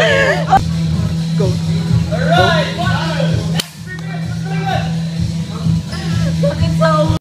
Go. Alright,